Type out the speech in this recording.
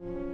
you.